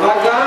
Богатый